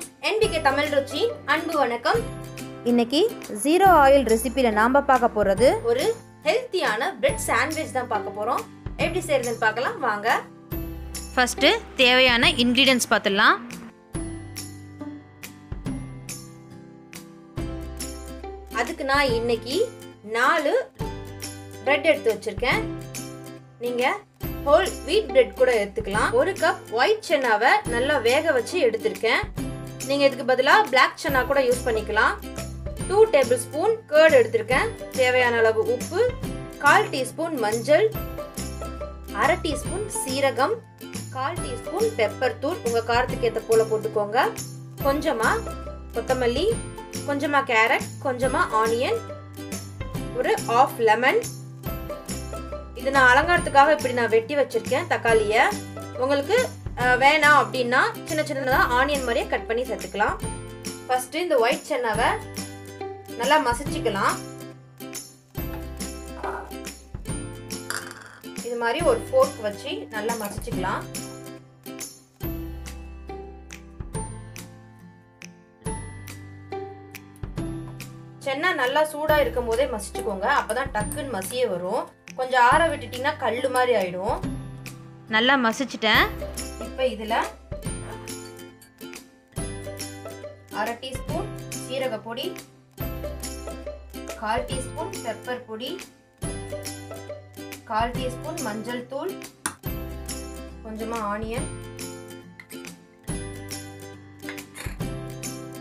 Friends NPK Tamil ருச்சி அன்பு வணக்கம். இன்னைக்கு ஜீரோ ஆயில் ரெசிபியில் நாம் பார்க்க போகிறது ஒரு ஹெல்த்தியான பிரெட் சாண்ட்விச் தான் பார்க்க போறோம். எப்படி செய்யறதுன்னு பார்க்கலாம். வாங்க. ஃபஸ்ட்டு தேவையான இன்க்ரீடியன்ஸ் பார்த்துடலாம். அதுக்கு நான் இன்னைக்கு நாலு பிரெட் எடுத்து வச்சிருக்கேன். நீங்க ஹோல் வீட் பிரெட் கூட எடுத்துக்கலாம். ஒரு கப் ஒயிட் சென்னாவை நல்லா வேக வச்சு எடுத்திருக்கேன். நீங்க இதுக்கு பதிலாக பிளாக் சன்னா கூட யூஸ் பண்ணிக்கலாம். டூ டேபிள் ஸ்பூன் கேர்டு எடுத்திருக்கேன். தேவையான அளவு உப்பு கால் டீஸ்பூன் மஞ்சள் அரை டீஸ்பூன் சீரகம் கால் டீஸ்பூன் பெப்பர் தூள். உங்கள் காரத்துக்கு ஏற்ற போல போட்டுக்கோங்க. கொஞ்சமாக கொத்தமல்லி கொஞ்சமாக கேரட் கொஞ்சமாக ஆனியன் ஒரு ஆஃப் லெமன் இது நான் அலங்காரத்துக்காக இப்படி நான் வெட்டி வச்சிருக்கேன் தக்காளியை. உங்களுக்கு வேணாம் அப்படின்னா சின்ன சின்னதாக ஆனியன் மாதிரியே கட் பண்ணி சேர்த்துக்கலாம். ஃபஸ்ட்டு இந்த ஒயிட் சென்னாவை நல்லா மசிச்சுக்கலாம். இது மாதிரி ஒரு ஃபோர்க் வச்சு நல்லா மசிச்சுக்கலாம். சென்னா நல்லா சூடாக இருக்கும் போதே மசிச்சுக்கோங்க. அப்பதான் டக்குன்னு மசியே வரும். கொஞ்சம் ஆற விட்டுட்டிங்கன்னா கல் மாதிரி ஆயிடும். நல்லா மசிச்சிட்டேன். இப்போ இதில் அரை டீஸ்பூன் சீரக பொடி கால் டீஸ்பூன் பெப்பர் பொடி கால் டீஸ்பூன் மஞ்சள் தூள் கொஞ்சமாக ஆனியன்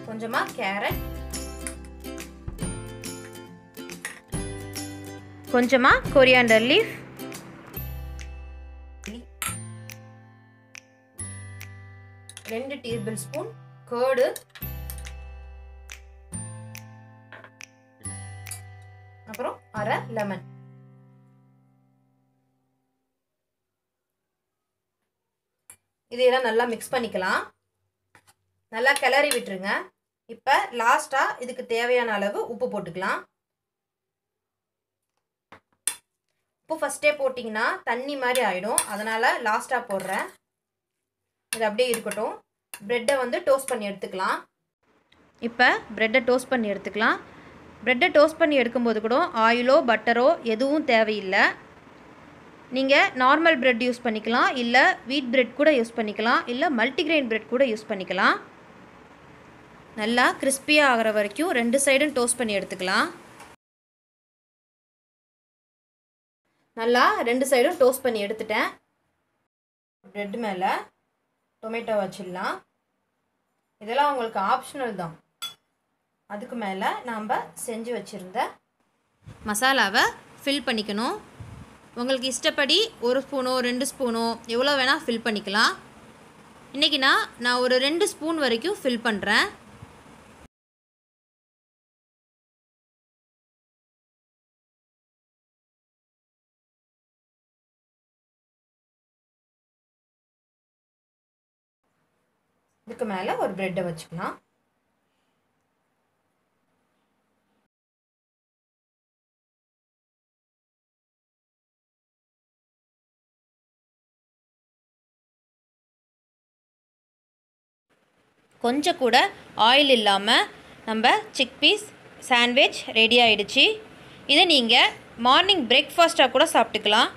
கொஞ்சமாக கேரட் கொஞ்சமாக கொரியாண்டர் லீஃப். ரெண்டு டேபிள் ஸ்பூன் கேர்டு அப்புறம் அரை லெமன். இதையெல்லாம் நல்லா மிக்ஸ் பண்ணிக்கலாம். நல்லா கிளறி விட்டுருங்க. இப்போ லாஸ்ட்டாக இதுக்கு தேவையான அளவு உப்பு போட்டுக்கலாம். உப்பு ஃபஸ்ட்டே போட்டிங்கன்னா தண்ணி மாதிரி ஆகிடும் அதனால் லாஸ்ட்டாக போடுறேன். இது அப்படியே இருக்கட்டும். ப்ரெட்டை வந்து டோஸ்ட் பண்ணி எடுத்துக்கலாம். இப்போ ப்ரெட்டை டோஸ்ட் பண்ணி எடுத்துக்கலாம். ப்ரெட்டை டோஸ்ட் பண்ணி எடுக்கும்போது கூட ஆயிலோ பட்டரோ எதுவும் தேவையில்லை. நீங்கள் நார்மல் ப்ரெட் யூஸ் பண்ணிக்கலாம். இல்லை வீட் ப்ரெட் கூட யூஸ் பண்ணிக்கலாம். இல்லை மல்டிக்ரெயின் பிரெட் கூட யூஸ் பண்ணிக்கலாம். நல்லா கிறிஸ்பியாக ஆகிற வரைக்கும் ரெண்டு சைடும் டோஸ்ட் பண்ணி எடுத்துக்கலாம். நல்லா ரெண்டு சைடும் டோஸ்ட் பண்ணி எடுத்துட்டேன். ப்ரெட் மேலே. டொமேட்டோ வச்சிடலாம். இதெல்லாம் உங்களுக்கு ஆப்ஷனல் தான். அதுக்கு மேலே நாம் செஞ்சு வச்சுருந்த மசாலாவை ஃபில் பண்ணிக்கணும். உங்களுக்கு இஷ்டப்படி ஒரு ஸ்பூனோ ரெண்டு ஸ்பூனோ எவ்வளோ வேணால் ஃபில் பண்ணிக்கலாம். இன்றைக்கி நான் நான் ஒரு ரெண்டு ஸ்பூன் வரைக்கும் ஃபில் பண்ணுறேன் இதுக்கு மேலே ஒரு ப்ரெட்டை வச்சுக்கலாம். கொஞ்சம் கூட ஆயில் இல்லாமல் நம்ம சிக் பீஸ் சாண்ட்விச் ரெடி ஆகிடுச்சு இதை நீங்கள் மார்னிங் பிரேக்ஃபாஸ்ட்டாக கூட சாப்பிட்டுக்கலாம்.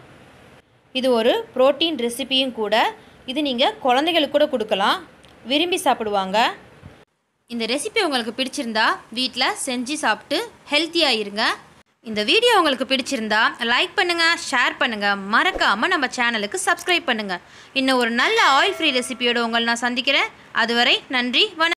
இது ஒரு புரோட்டீன் ரெசிபியும் கூட. இது நீங்கள் குழந்தைகளுக்கு கூட கொடுக்கலாம். விரும்பி சாப்பிடுவாங்க. இந்த ரெசிபி உங்களுக்கு பிடிச்சிருந்தா வீட்டில் செஞ்சு சாப்பிட்டு ஹெல்த்தியாக இருங்க. இந்த வீடியோ உங்களுக்கு பிடிச்சிருந்தா லைக் பண்ணுங்கள் ஷேர் பண்ணுங்கள் மறக்காமல் நம்ம சேனலுக்கு சப்ஸ்கிரைப் பண்ணுங்கள் இன்னும் ஒரு நல்ல ஆயில் ஃப்ரீ ரெசிபியோடு உங்களை நான் சந்திக்கிறேன். அதுவரை நன்றி வணக்கம்.